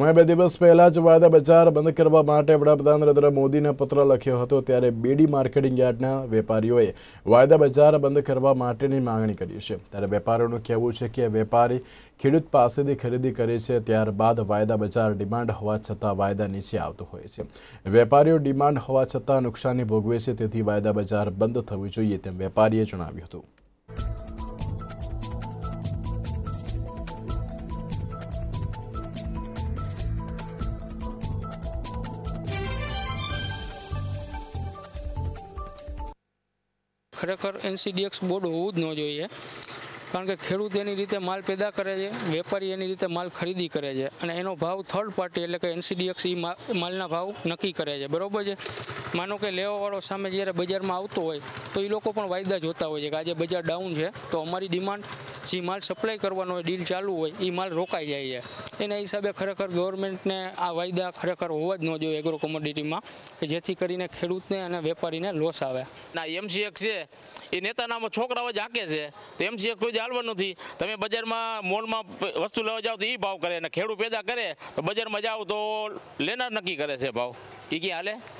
અમે બે દિવસ પહેલાં જ વાયદા બજાર બંધ કરવા માટે વડાપ્રધાન નરેન્દ્ર મોદીને પત્ર લખ્યો હતો ત્યારે બેડી માર્કેટિંગ યાર્ડના વેપારીઓએ વાયદા બજાર બંધ કરવા માટેની માંગણી કરી છે. ત્યારે વેપારીઓનું કહેવું છે કે વેપારી ખેડૂત પાસેથી ખરીદી કરે છે ત્યારબાદ વાયદા બજાર ડિમાન્ડ હોવા છતાં વાયદા નીચે આવતો હોય છે. વેપારીઓ ડિમાન્ડ હોવા છતાં નુકસાની ભોગવે છે, તેથી વાયદા બજાર બંધ થવું જોઈએ તેમ વેપારીએ જણાવ્યું હતું. ખરેખર એનસીડીએક્સ બોર્ડ હોવું જ ન જોઈએ. કારણ કે ખેડૂત એની રીતે માલ પેદા કરે છે, વેપારી એની રીતે માલ ખરીદી કરે છે અને એનો ભાવ થર્ડ પાર્ટી એટલે કે એનસીડીએક્સ એ માલના ભાવ નક્કી કરે છે. બરાબર છે? માનો કે લેવાવાળો સામે જ્યારે બજારમાં આવતો હોય, તો એ લોકો પણ વાયદા જોતા હોય છે કે આજે બજાર ડાઉન છે, તો અમારી ડિમાન્ડ જે માલ સપ્લાય કરવાનો હોય ડીલ ચાલુ હોય એ માલ રોકાઈ જાય છે. એના હિસાબે ખરેખર ગવર્મેન્ટને આ વાયદા ખરેખર હોવા જ ન જોઈએ એગ્રો કોમોડિટીમાં કે જેથી કરીને ખેડૂતને અને વેપારીને લોસ આવે. ના એમસીએક છે, એ નેતાનામાં છોકરાઓ જ હાકે છે. તો એમસીએક કોઈ જ હાલવાનું નથી. તમે બજારમાં, મોલમાં વસ્તુ લેવા જાઓ તો એ ભાવ કરે અને ખેડૂત પેદા કરે તો બજારમાં જાઓ તો લેનાર નક્કી કરે છે ભાવ. એ ક્યાં હાલે?